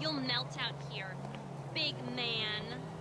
You'll melt out here, big man.